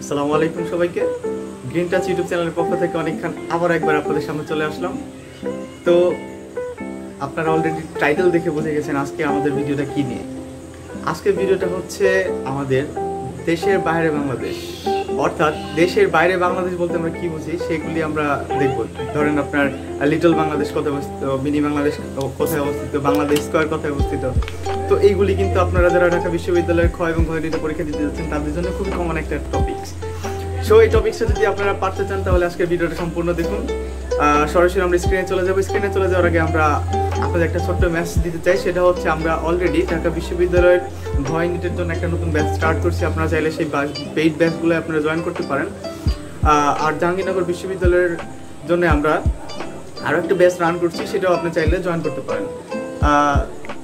আসসালামু আলাইকুম সবাইকে। গ্রিন টাচ ইউটিউব চ্যানেলের পক্ষ থেকে অনেকক্ষণ আবার একবার আপনাদের সামনে চলে আসলাম। তো, আপনারা অলরেডি টাইটেল দেখে বুঝে গেছেন আজকে আমাদের ভিডিওটা কি নিয়ে। আজকের ভিডিওটা হচ্ছে আমাদের দেশের বাইরে বাংলাদেশ। অর্থাৎ দেশের বাইরে বাংলাদেশ বলতে আমরা কি বুঝি, সেগুলি আমরা দেখব। ধরেন আপনার লিটল বাংলাদেশ কোথায় অবস্থিত মিনি বাংলাদেশ কোথায় অবস্থিত, বাংলাদেশ স্কোয়ার কোথায় অবস্থিত? তো এইগুলি কিন্তু আপনারা যারা ঢাকা বিশ্ববিদ্যালয়ের ক্ষয় এবং ঘয়নিতে পরীক্ষা দিতে যাচ্ছেন, তাদের জন্য খুবই কমন একটা টপিকস সো এই টপিকসটা যদি আপনারা পারতে চান, তাহলে আজকের ভিডিওটা সম্পূর্ণ দেখুন। সরাসরি আমরা স্ক্রিনে চলে যাব। স্ক্রিনে চলে যাওয়ার আগে আমরা আপনাদের একটা ছোট্ট মেসেজ দিতে চাই। সেটা হচ্ছে আমরা অলরেডি ঢাকা বিশ্ববিদ্যালয়ের ভয় নিটের জন্য একটা নতুন ব্যাচ স্টার্ট করছি। আপনারা চাইলে সেই পেইড ব্যাচগুলো আপনারা জয়েন করতে পারেন। আর জাহাঙ্গীরনগর বিশ্ববিদ্যালয়ের জন্য আমরা আরও একটা ব্যাচ রান করছি। সেটাও আপনি চাইলে জয়েন করতে পারেন।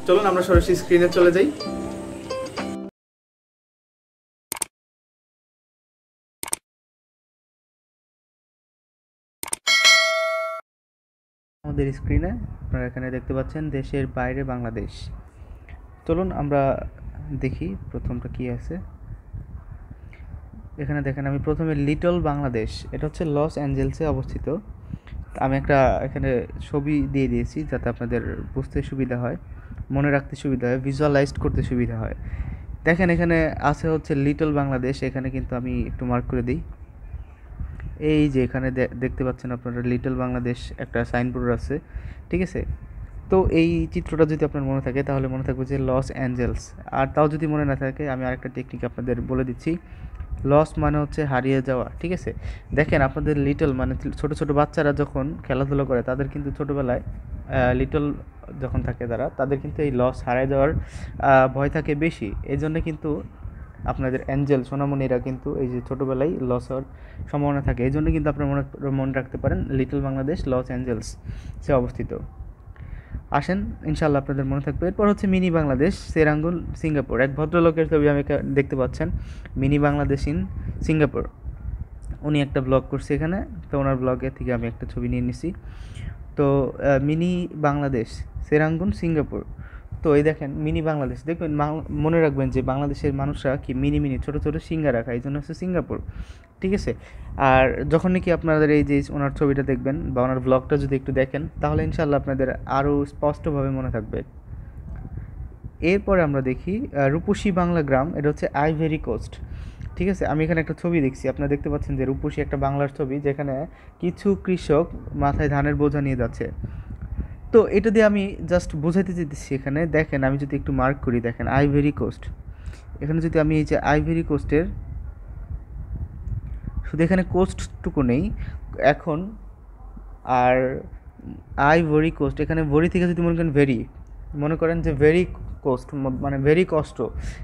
চলুন, আমরা সরাসরি স্ক্রিনে চলে যাই। আমাদের স্ক্রিনে আপনারা এখানে দেখতে পাচ্ছেন দেশের বাইরে বাংলাদেশ। চলুন, আমরা দেখি প্রথমটা কি আছে। এখানে দেখেন, আমি প্রথমে লিটল বাংলাদেশ, এটা হচ্ছে লস অ্যাঞ্জেলসে অবস্থিত। আমি একটা এখানে ছবি দিয়ে দিয়েছি, যাতে আপনাদের বুঝতে সুবিধা হয়। মনে রাখতে সুবিধা হয় ভিজুয়ালাইজড করতে সুবিধা হয়। দেখেন এখানে আছে হচ্ছে লিটল বাংলাদেশ এখানে কিন্তু আমি একটু মার্ক করে দিই। এই যে এখানে দেখতে পাচ্ছেন আপনারা লিটল বাংলাদেশ একটা সাইনবোর্ড আছে, ঠিক আছে? তো এই চিত্রটা যদি আপনার মনে থাকে, তাহলে মনে থাকবে যে লস অ্যাঞ্জেলস আর তাও যদি মনে না থাকে, আমি আরেকটা টেকনিক আপনাদের বলে দিচ্ছি। লস মানে হচ্ছে হারিয়ে যাওয়া, ঠিক আছে? দেখেন আপনাদের লিটল মানে ছোট ছোট বাচ্চারা যখন খেলাধুলো করে, তাদের কিন্তু ছোটোবেলায় লিটল যখন থাকে তারা, তাদের কিন্তু এই লস হারিয়ে দেওয়ার ভয় থাকে বেশি। এই জন্য কিন্তু আপনাদের অ্যাঞ্জেল সোনামণিরা কিন্তু এই যে ছোটোবেলায় লস হওয়ার সম্ভাবনা থাকে। এই জন্য কিন্তু আপনারা মনে মনে রাখতে পারেন লিটল বাংলাদেশ লস অ্যাঞ্জেলস সে অবস্থিত। আসেন ইনশাল্লাহ আপনাদের মনে থাকবে। এরপর হচ্ছে মিনি বাংলাদেশ, সেরাঙ্গুল, সিঙ্গাপুর। এক ভদ্রলোকের ছবি আমি দেখতে পাচ্ছেন, মিনি বাংলাদেশ ইন সিঙ্গাপুর। উনি একটা ব্লগ করছে এখানে, তো ওনার ব্লগে থেকে আমি একটা ছবি নিয়ে নিছি। তো মিনি বাংলাদেশ, সেরাঙ্গুন সিঙ্গাপুর। তো এই দেখেন, মিনি বাংলাদেশ। দেখবেন মনে রাখবেন যে বাংলাদেশের মানুষরা কি মিনি মিনি, ছোট ছোট সিঙ্গারা খায় এই জন্য হচ্ছে সিঙ্গাপুর। ঠিক আছে? আর যখন নাকি আপনাদের এই যে ওনার ছবিটা দেখবেন বা ওনার ব্লগটা যদি একটু দেখেন, তাহলে ইনশাল্লাহ আপনাদের আরও স্পষ্টভাবে মনে থাকবে। এরপরে আমরা দেখি রূপসী বাংলা গ্রাম, এটা হচ্ছে আইভেরি কোস্ট ঠিক আছে? আমি এখানে একটা ছবি দেখছি। আপনারা দেখতে পাচ্ছেন যে রূপসী একটা বাংলার ছবি যেখানে কিছু কৃষক মাথায় ধানের বোঝা নিয়ে যাচ্ছে। তো এটা দিয়ে আমি জাস্ট বোঝাতে চাইতেছি এখানে। দেখেন, আমি যদি একটু মার্ক করি, দেখেন আইভেরি কোস্ট এখানে যদি আমি এই যে আইভেরি কোস্টের শুধু এখানে কোস্টটুকু নেই, এখন আর আই ভরি কোস্ট এখানে ভরি থেকে যদি মনে করেন ভেরি, মনে করেন যে ভেরি কোস্ট মানে ভেরি কষ্ট,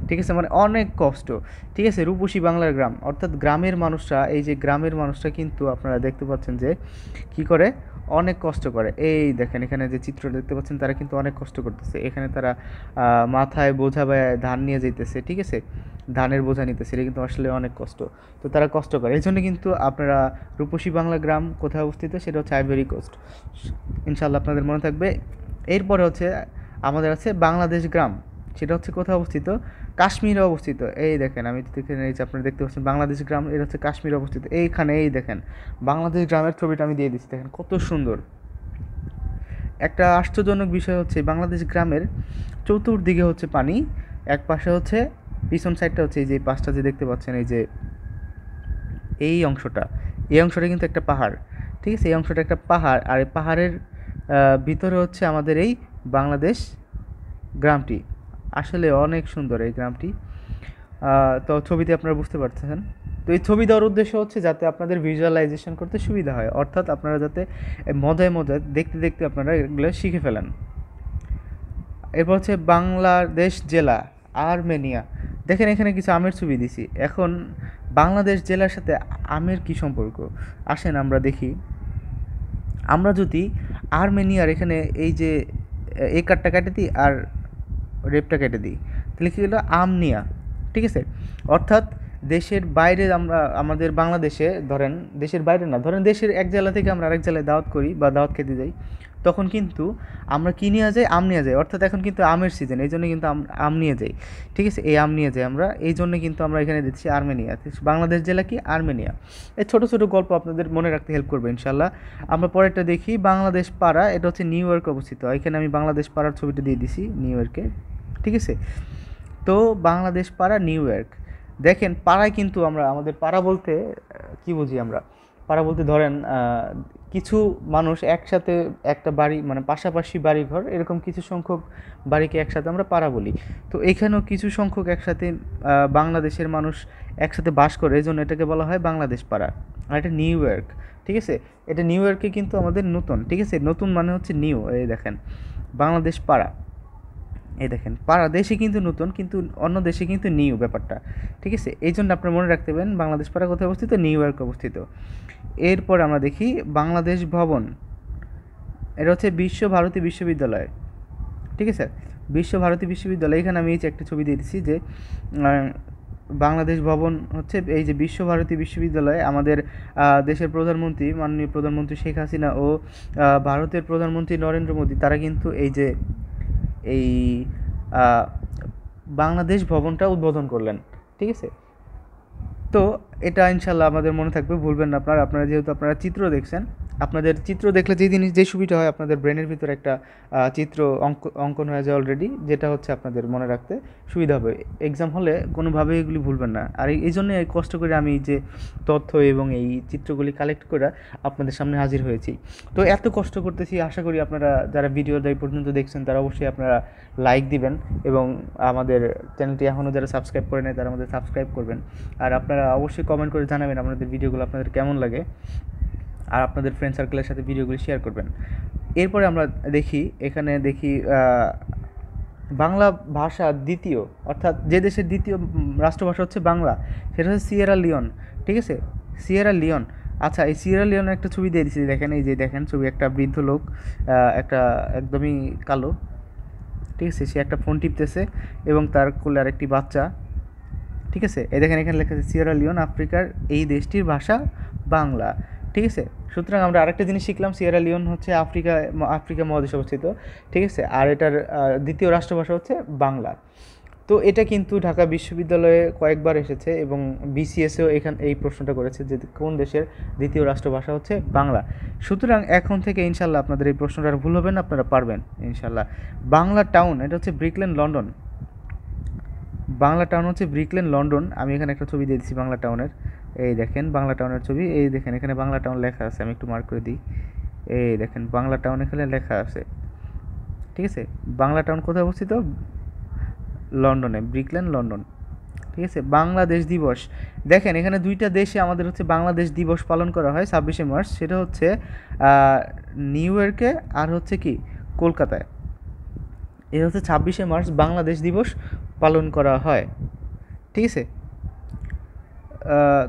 ঠিক আছে? মানে অনেক কষ্ট, ঠিক আছে? রূপসী বাংলার গ্রাম, অর্থাৎ গ্রামের মানুষরা, এই যে গ্রামের মানুষরা কিন্তু আপনারা দেখতে পাচ্ছেন যে কি করে? অনেক কষ্ট করে। এই দেখেন, এখানে যে চিত্র দেখতে পাচ্ছেন, তারা কিন্তু অনেক কষ্ট করতেছে। এখানে তারা মাথায় বোঝা বা ধান নিয়ে যাইতেছে, ঠিক আছে? ধানের বোঝা নিতেছে, এটা কিন্তু আসলে অনেক কষ্ট। তো তারা কষ্ট করে। এই জন্য কিন্তু আপনারা রূপসী বাংলা গ্রাম কোথায় অবস্থিত? সেটা হচ্ছে আইভেরি কোস্ট ইনশাল্লাহ আপনাদের মনে থাকবে। এরপরে হচ্ছে আমাদের আছে বাংলাদেশ গ্রাম। সেটা হচ্ছে কোথায় অবস্থিত? কাশ্মীরে অবস্থিত। এই দেখেন, আমি দেখেন এই যে আপনারা দেখতে পাচ্ছেন বাংলাদেশ গ্রাম, এটা হচ্ছে কাশ্মীরে অবস্থিত। এইখানে এই দেখেন, বাংলাদেশ গ্রামের ছবিটা আমি দিয়ে দিচ্ছি। দেখেন কত সুন্দর। একটা আশ্চর্যজনক বিষয় হচ্ছে বাংলাদেশ গ্রামের চতুর্দিকে হচ্ছে পানি, এক পাশে হচ্ছে, পিছন সাইডটা হচ্ছে এই যে পাশটা যে দেখতে পাচ্ছেন, এই যে এই অংশটা। এই অংশটা কিন্তু একটা পাহাড়, ঠিক আছে? এই অংশটা একটা পাহাড়, আর এই পাহাড়ের ভিতরে হচ্ছে আমাদের এই বাংলাদেশ গ্রামটি। আসলে অনেক সুন্দর এই গ্রামটি। তো ছবিতে আপনারা বুঝতে পারতেছেন। তো এই ছবি দেওয়ার উদ্দেশ্য হচ্ছে যাতে আপনাদের ভিজুয়ালাইজেশন করতে সুবিধা হয়। অর্থাৎ আপনারা যাতে মজায় মজায় দেখতে দেখতে আপনারা এগুলো শিখে ফেলেন। এরপর হচ্ছে বাংলাদেশ জেলা, আর্মেনিয়া। দেখেন এখানে কিছু আমের ছবি দিছি। এখন বাংলাদেশ জেলার সাথে আমের কি সম্পর্ক? আসেন আমরা দেখি। আমরা যদি আর্মেনিয়ার এখানে এই যে এই কাঠটা কেটে দিই আর রেপটা কেটে দিই। তাহলে কী হলো? আমনিয়া। ঠিক আছে? অর্থাৎ দেশের বাইরে আমরা, আমাদের বাংলাদেশে ধরেন, দেশের বাইরে না, ধরেন দেশের এক জেলা থেকে আমরা আরেক জেলায় দাওয়াত করি বা দাওয়াত খেতে যাই। তখন কিন্তু আমরা কী নিয়ে যাই? আম নিয়ে যাই। অর্থাৎ এখন কিন্তু আমের সিজন এই জন্য কিন্তু আম নিয়ে যাই। ঠিক আছে? এই আম নিয়ে যাই আমরা। এই জন্য কিন্তু আমরা এখানে দিচ্ছি আর্মেনিয়া। বাংলাদেশ জেলা কি? আর্মেনিয়া। এই ছোটো ছোটো গল্প আপনাদের মনে রাখতে হেল্প করবে ইনশাল্লাহ আমরা পরেরটা দেখি। বাংলাদেশ পাড়া, এটা হচ্ছে নিউ ইয়র্ক অবস্থিত। এখানে আমি বাংলাদেশ পাড়ার ছবিটা দিয়ে দিছি নিউ ইয়র্কে। ঠিক আছে? তো বাংলাদেশ পাড়া, নিউ ইয়র্ক। দেখেন, পাড়ায় কিন্তু আমরা, আমাদের পাড়া বলতে, কি বুঝি আমরা? পাড়া বলতে ধরেন কিছু মানুষ একসাথে একটা বাড়ি মানে পাশাপাশি বাড়ি ঘর এরকম কিছু সংখ্যক বাড়িকে একসাথে আমরা পাড়া বলি। তো এখানেও কিছু সংখ্যক একসাথে বাংলাদেশের মানুষ একসাথে বাস করে, এই জন্য এটাকে বলা হয় বাংলাদেশ পাড়া। আর এটা নিউ ইয়র্ক, ঠিক আছে? এটা নিউ ইয়র্কে কিন্তু আমাদের নতুন, ঠিক আছে? নতুন মানে হচ্ছে নিউ, এই দেখেন, বাংলাদেশ পাড়া। এই দেখেন, পাড়া দেশে কিন্তু নতুন, কিন্তু অন্য দেশে কিন্তু নিউ ব্যাপারটা। ঠিক আছে? এই জন্য আপনার মনে রাখতে পারেন, বাংলাদেশ পাড়া কোথায় অবস্থিত? নিউ ইয়র্ক অবস্থিত। এরপর আমরা দেখি বাংলাদেশ ভবন। এটা হচ্ছে বিশ্ব ভারতী বিশ্ববিদ্যালয়। ঠিক আছে? বিশ্ব ভারতী বিশ্ববিদ্যালয়, এখানে আমি এই যে একটা ছবি দিয়ে দিচ্ছি যে বাংলাদেশ ভবন হচ্ছে এই যে বিশ্বভারতী বিশ্ববিদ্যালয়ে, আমাদের দেশের প্রধানমন্ত্রী, মাননীয় প্রধানমন্ত্রী শেখ হাসিনা ও ভারতের প্রধানমন্ত্রী নরেন্দ্র মোদী, তারা কিন্তু এই যে এই বাংলাদেশ ভবনটা উদ্বোধন করলেন, ঠিক আছে? তো এটা ইনশাল্লাহ আমাদের মনে থাকবে, ভুলবেন না আপনারা আপনারা যেহেতু আপনারা চিত্র দেখছেন আপনাদের চিত্র দেখলে যে জিনিস যে সুবিধা হয় আপনাদের ব্রেনের ভিতরে একটা চিত্র অঙ্ক, অঙ্কন হয়ে যায় অলরেডি যেটা হচ্ছে আপনাদের মনে রাখতে সুবিধা হবে। এক্সাম হলে কোনোভাবে এগুলি ভুলবেন না। আর এই জন্যই কষ্ট করে আমি যে তথ্য এবং এই চিত্রগুলি কালেক্ট করে আপনাদের সামনে হাজির হয়েছি। তো এত কষ্ট করতেছি, আশা করি আপনারা যারা ভিডিওটা এই পর্যন্ত দেখছেন, তারা অবশ্যই আপনারা লাইক দিবেন এবং আমাদের চ্যানেলটি এখনও যারা সাবস্ক্রাইব করে নেয় তারা আমাদের সাবস্ক্রাইব করবেন। আর আপনারা অবশ্যই কমেন্ট করে জানাবেন আপনাদের ভিডিওগুলো আপনাদের কেমন লাগে। আর আপনাদের ফ্রেন্ড সার্কেলের সাথে ভিডিওগুলি শেয়ার করবেন। এরপরে আমরা দেখি, এখানে দেখি বাংলা ভাষা দ্বিতীয়, অর্থাৎ যে দেশের দ্বিতীয় রাষ্ট্রভাষা হচ্ছে বাংলা, সেটা হচ্ছে সিয়েরা লিওন ঠিক আছে? সিয়েরা লিওন আচ্ছা এই সিয়েরা লিওনের একটা ছবি দিয়ে দিচ্ছি দেখেন, এই যে দেখেন, ছবি, একটা বৃদ্ধ লোক একটা একদমই কালো, ঠিক আছে, সে একটা ফোন টিপতেছে এবং তার কোলে আরেকটি বাচ্চা, ঠিক আছে? এই দেখেন, এখানে লেখা আছে সিয়েরা লিওন আফ্রিকার এই দেশটির ভাষা বাংলা। ঠিক আছে? সুতরাং আমরা আরেকটা জিনিস শিখলাম সিয়েরা লিওন হচ্ছে আফ্রিকা আফ্রিকা মহাদেশে অবস্থিত, ঠিক আছে? আর এটার দ্বিতীয় রাষ্ট্রভাষা হচ্ছে বাংলা। তো এটা কিন্তু ঢাকা বিশ্ববিদ্যালয়ে কয়েকবার এসেছে এবং বিসিএসেও এখান, এই প্রশ্নটা করেছে যে কোন দেশের দ্বিতীয় রাষ্ট্রভাষা হচ্ছে বাংলা। সুতরাং এখন থেকে ইনশাল্লাহ আপনাদের এই প্রশ্নটা ভুল হবে না, আপনারা পারবেন, ইনশাল্লাহ। বাংলা টাউন, এটা হচ্ছে Brick Lane, London. Bangla town হচ্ছে ব্রিকলেন, লন্ডন। আমি এখানে একটা ছবি দিয়ে দিচ্ছি বাংলা টাউনের। এই দেখেন বাংলা টাউনের ছবি, এই দেখেন এখানে বাংলা টাউন লেখা আছে, আমি একটু মার্ক করে দিই। এই দেখেন বাংলা টাউন এখানে লেখা আছে। ঠিক আছে? বাংলা টাউন কোথায় অবস্থিত? লন্ডনে, ব্রিকলেন, লন্ডন। ঠিক আছে? বাংলাদেশ দিবস। দেখেন, এখানে দুইটা দেশে আমাদের হচ্ছে বাংলাদেশ দিবস পালন করা হয় ছাব্বিশে মার্চ। সেটা হচ্ছে নিউ ইয়র্কে আর হচ্ছে কি, কলকাতায়। এটা হচ্ছে ছাব্বিশে মার্চ বাংলাদেশ দিবস পালন করা হয়। ঠিক আছে?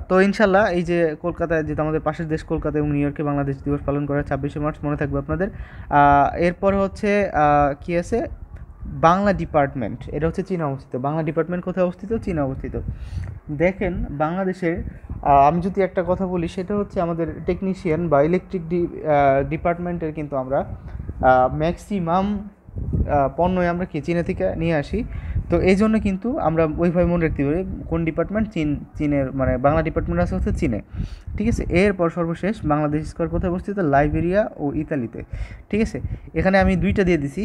তো ইনশাল্লাহ এই যে কলকাতায় যেহেতু আমাদের পাশের দেশ কলকাতা এবং নিউ ইয়র্কে বাংলাদেশ দিবস পালন করা ছাব্বিশে মার্চ, মনে থাকবে আপনাদের। এরপর হচ্ছে কী আছে? বাংলা ডিপার্টমেন্ট, এটা হচ্ছে চীনা অবস্থিত। বাংলা ডিপার্টমেন্ট কোথায় অবস্থিত? চীনা অবস্থিত। দেখেন, বাংলাদেশের আমি যদি একটা কথা বলি, সেটা হচ্ছে আমাদের টেকনিশিয়ান বা ইলেকট্রিক ডিপার্টমেন্টের কিন্তু আমরা ম্যাক্সিমাম পণ্যই আমরা কি, চীনা থেকে নিয়ে আসি। তো এই জন্য কিন্তু আমরা ওইভাবে মনে রাখতে পারি কোন ডিপার্টমেন্ট চীন, চীনের মানে বাংলা ডিপার্টমেন্ট আছে হচ্ছে চীনে। ঠিক আছে? এরপর সর্বশেষ বাংলাদেশ স্কোয়ার কোথায় অবস্থিত? লাইবেরিয়া ও ইতালিতে। ঠিক আছে? এখানে আমি দুইটা দিয়ে দিছি।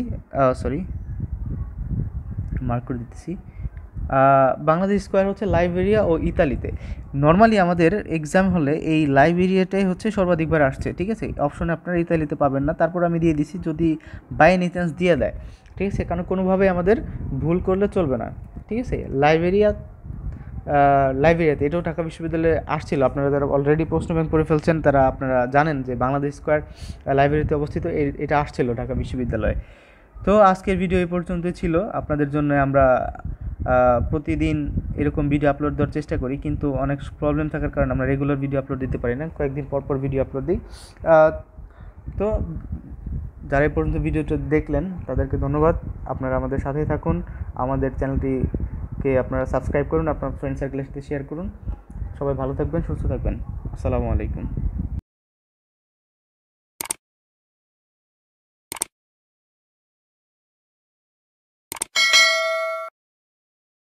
সরি মার্ক করে দিতেছি। বাংলাদেশ স্কোয়ার হচ্ছে লাইবেরিয়া ও ইতালিতে। নর্মালি আমাদের এক্সাম হলে এই লাইবেরিয়াটাই হচ্ছে সর্বাধিকবার আসছে। ঠিক আছে? অপশনে আপনারা ইতালিতে পাবেন না। তারপর আমি দিয়ে দিছি যদি বাই এনি চান্স দিয়ে দেয়। ঠিক আছে? কারণ কোনোভাবে আমাদের ভুল করলে চলবে না। ঠিক আছে? লাইব্রেরিয়া লাইব্রেরিয়াতে এটাও ঢাকা বিশ্ববিদ্যালয়ে আসছিল। আপনারা যারা অলরেডি প্রশ্ন ব্যাংক করে ফেলছেন, তারা আপনারা জানেন যে বাংলাদেশ স্কোয়ার লাইব্রেরিতে অবস্থিত এটা আসছিল ঢাকা বিশ্ববিদ্যালয়ে। তো আজকের ভিডিও এই পর্যন্তই ছিল। আপনাদের জন্য আমরা প্রতিদিন এরকম ভিডিও আপলোড দেওয়ার চেষ্টা করি, কিন্তু অনেক প্রবলেম থাকার কারণে আমরা রেগুলার ভিডিও আপলোড দিতে পারি না। কয়েকদিন পর পর ভিডিও আপলোড দিই। তো যারা পর্যন্ত ভিডিওটা দেখলেন, তাদেরকে ধন্যবাদ। আপনারা আমাদের সাথেই থাকুন। আমাদের চ্যানেলটিকে আপনারা সাবস্ক্রাইব করুন, আপনার ফ্রেন্ড সার্কেলের সাথে শেয়ার করুন। সবাই ভালো থাকবেন, সুস্থ থাকবেন। আসসালামু আলাইকুম।